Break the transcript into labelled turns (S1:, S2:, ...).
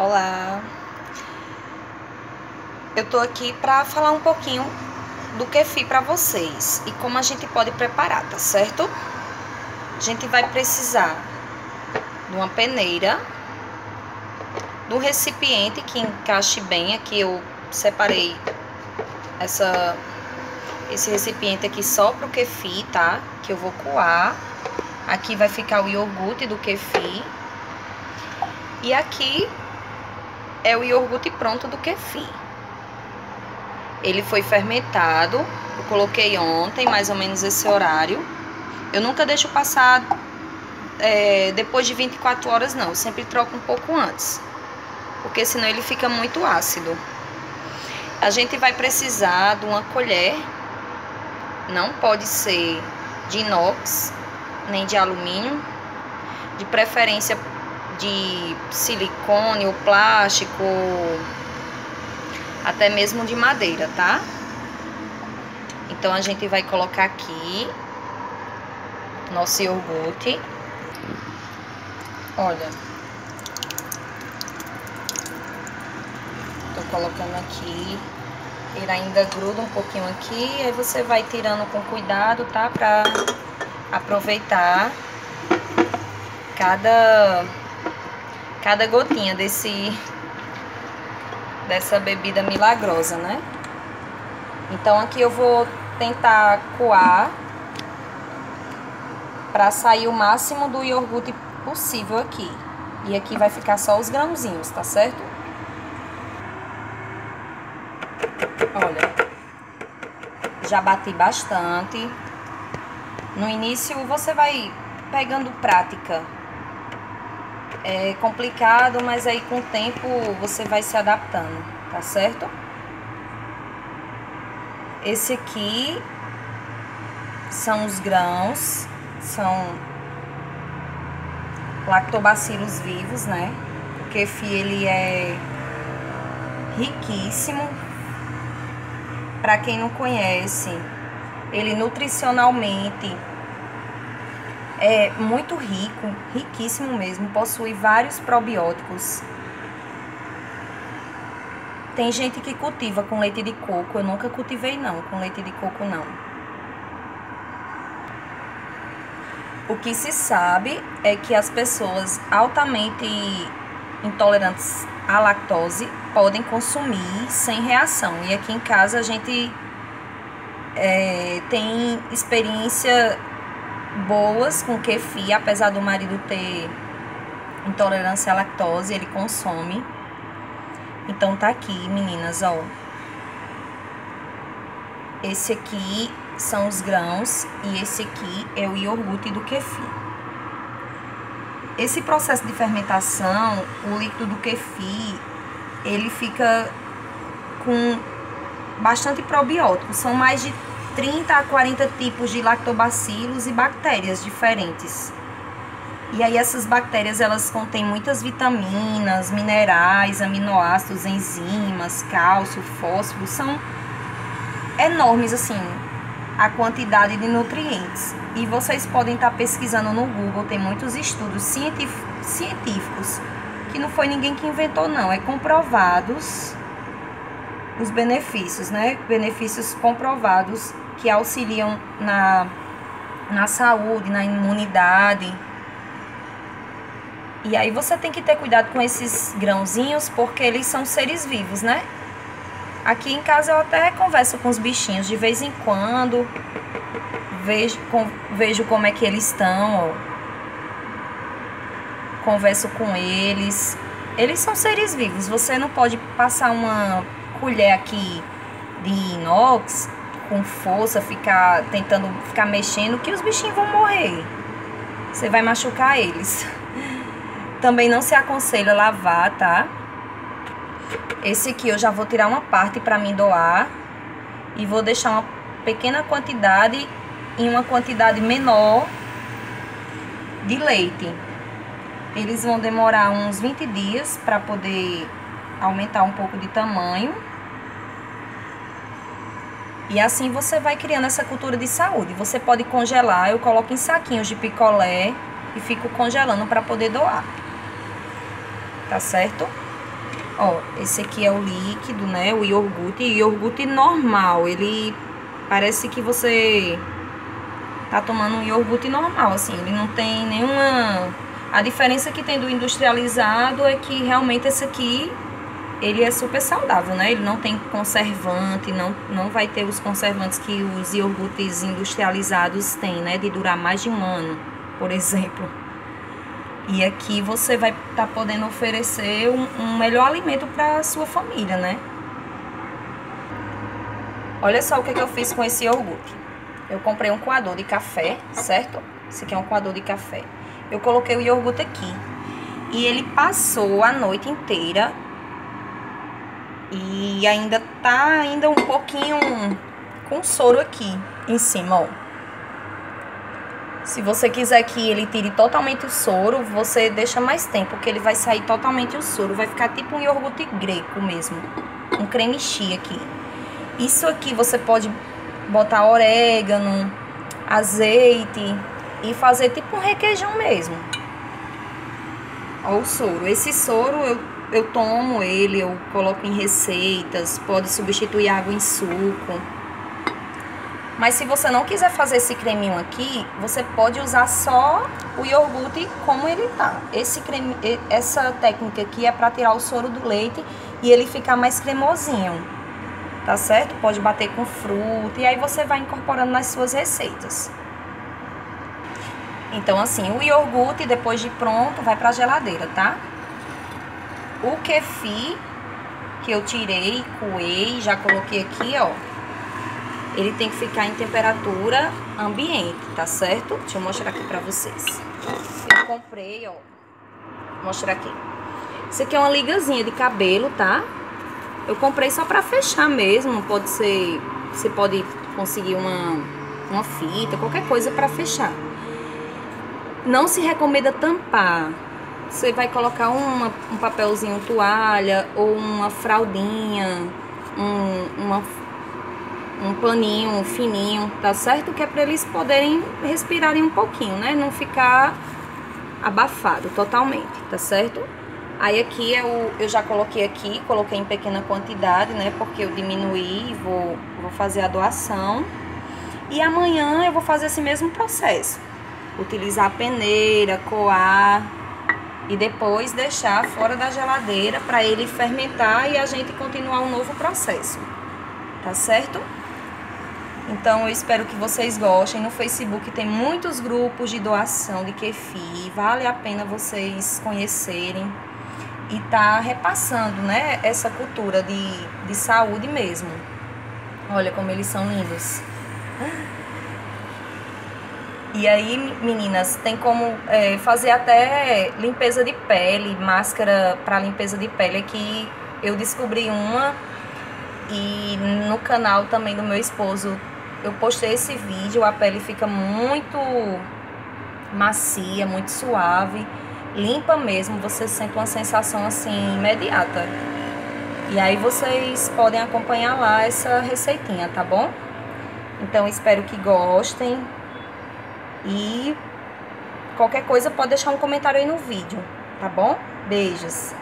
S1: Olá. Eu tô aqui pra falar um pouquinho do kefir para vocês e como a gente pode preparar, tá certo? A gente vai precisar de uma peneira, de um recipiente que encaixe bem. Aqui eu separei essa, esse recipiente aqui só pro kefir, tá? Que eu vou coar. Aqui vai ficar o iogurte do kefir. E aqui é o iogurte pronto do kefir. Ele foi fermentado, eu coloquei ontem, mais ou menos esse horário. Eu nunca deixo passar é, depois de 24 horas, não. Eu sempre troco um pouco antes, porque senão ele fica muito ácido. A gente vai precisar de uma colher, não pode ser de inox, nem de alumínio, de preferência de silicone ou plástico, até mesmo de madeira, tá? Então a gente vai colocar aqui nosso iogurte. Olha. Tô colocando aqui. Ele ainda gruda um pouquinho aqui, aí você vai tirando com cuidado, tá? Pra aproveitar cada cada gotinha desse dessa bebida milagrosa, né? Então aqui eu vou tentar coar para sair o máximo do iogurte possível aqui. E aqui vai ficar só os grãozinhos, tá certo? Olha, já bati bastante. No início você vai pegando prática é complicado, mas aí com o tempo você vai se adaptando, tá certo? Esse aqui são os grãos, são lactobacilos vivos, né? O kefir ele é riquíssimo. Para quem não conhece, ele nutricionalmente é muito rico, riquíssimo mesmo, possui vários probióticos. Tem gente que cultiva com leite de coco, eu nunca cultivei não, com leite de coco não. O que se sabe é que as pessoas altamente intolerantes à lactose podem consumir sem reação. E aqui em casa a gente é, tem experiência boas com kefir, apesar do marido ter intolerância à lactose, ele consome. Então tá aqui, meninas, ó. Esse aqui são os grãos e esse aqui é o iogurte do kefir. Esse processo de fermentação, o líquido do kefir, ele fica com bastante probiótico. São mais de 30 a 40 tipos de lactobacilos e bactérias diferentes. E aí essas bactérias elas contêm muitas vitaminas, minerais, aminoácidos, enzimas, cálcio, fósforo, são enormes assim a quantidade de nutrientes. E vocês podem estar pesquisando no Google, tem muitos estudos científicos que não foi ninguém que inventou não, é comprovados os benefícios, né? Benefícios comprovados que auxiliam na, na saúde, na imunidade. E aí você tem que ter cuidado com esses grãozinhos, porque eles são seres vivos, né? Aqui em casa eu até converso com os bichinhos de vez em quando, vejo, com, vejo como é que eles estão, ó. converso com eles. Eles são seres vivos, você não pode passar uma colher aqui de inox com força, ficar tentando ficar mexendo, que os bichinhos vão morrer. Você vai machucar eles. Também não se aconselha lavar, tá? Esse aqui eu já vou tirar uma parte para mim doar e vou deixar uma pequena quantidade em uma quantidade menor de leite. Eles vão demorar uns 20 dias para poder aumentar um pouco de tamanho. E assim você vai criando essa cultura de saúde. Você pode congelar, eu coloco em saquinhos de picolé e fico congelando para poder doar. Tá certo? Ó, esse aqui é o líquido, né? O iogurte. Iogurte normal, ele parece que você tá tomando um iogurte normal, assim. Ele não tem nenhuma... A diferença que tem do industrializado é que realmente esse aqui, ele é super saudável, né? Ele não tem conservante, não, não vai ter os conservantes que os iogurtes industrializados têm, né? De durar mais de um ano, por exemplo. E aqui você vai estar tá podendo oferecer um, um melhor alimento para sua família, né? Olha só o que, que eu fiz com esse iogurte. Eu comprei um coador de café, certo? Esse aqui é um coador de café. Eu coloquei o iogurte aqui. E ele passou a noite inteira. E ainda tá ainda um pouquinho com soro aqui em cima, ó. Se você quiser que ele tire totalmente o soro, você deixa mais tempo, porque ele vai sair totalmente o soro. Vai ficar tipo um iogurte greco mesmo. Um creme chia aqui. Isso aqui você pode botar orégano, azeite e fazer tipo um requeijão mesmo. Ó o soro. Esse soro eu, eu tomo ele, eu coloco em receitas, pode substituir água em suco. Mas se você não quiser fazer esse creminho aqui, você pode usar só o iogurte como ele tá. Esse creme, essa técnica aqui é para tirar o soro do leite e ele ficar mais cremosinho. Tá certo? Pode bater com fruta e aí você vai incorporando nas suas receitas. Então assim, o iogurte depois de pronto vai para a geladeira, tá? O kefir que eu tirei, coei, já coloquei aqui, ó ele tem que ficar em temperatura ambiente, tá certo? Deixa eu mostrar aqui pra vocês. Eu comprei, ó. Vou mostrar aqui. Isso aqui é uma ligazinha de cabelo, tá? Eu comprei só pra fechar mesmo. Pode ser... Você pode conseguir uma, uma fita, qualquer coisa pra fechar. Não se recomenda tampar. Você vai colocar uma, um papelzinho toalha ou uma fraldinha, um, uma um paninho fininho, tá certo? Que é para eles poderem respirarem um pouquinho, né? Não ficar abafado totalmente, tá certo? Aí aqui eu, eu já coloquei aqui, coloquei em pequena quantidade, né? Porque eu diminuí, vou, vou fazer a doação. E amanhã eu vou fazer esse mesmo processo. Utilizar a peneira, coar e depois deixar fora da geladeira para ele fermentar e a gente continuar um novo processo. Tá certo? Então eu espero que vocês gostem. No Facebook tem muitos grupos de doação de kefir. Vale a pena vocês conhecerem e tá repassando, né, essa cultura de, de saúde mesmo. Olha como eles são lindos. E aí, meninas, tem como é, fazer até limpeza de pele, máscara para limpeza de pele. Aqui eu descobri uma e no canal também do meu esposo eu postei esse vídeo, a pele fica muito macia, muito suave, limpa mesmo, você sente uma sensação assim imediata. E aí vocês podem acompanhar lá essa receitinha, tá bom? Então espero que gostem e qualquer coisa pode deixar um comentário aí no vídeo, tá bom? Beijos!